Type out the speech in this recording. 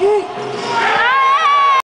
Woo!